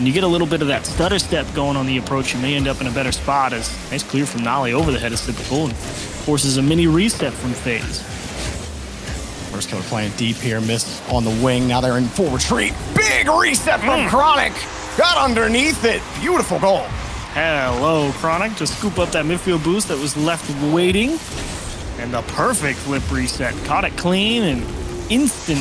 and you get a little bit of that stutter step going on the approach, you may end up in a better spot as nice clear from Noly over the head is typical and forces a mini reset from FaZe. Firstkiller playing deep here, missed on the wing. Now they're in full retreat. Big reset from mm. Chronic. Got underneath it. Beautiful goal. Hello, Chronic, Just scoop up that midfield boost that was left waiting. And the perfect flip reset. Caught it clean and instant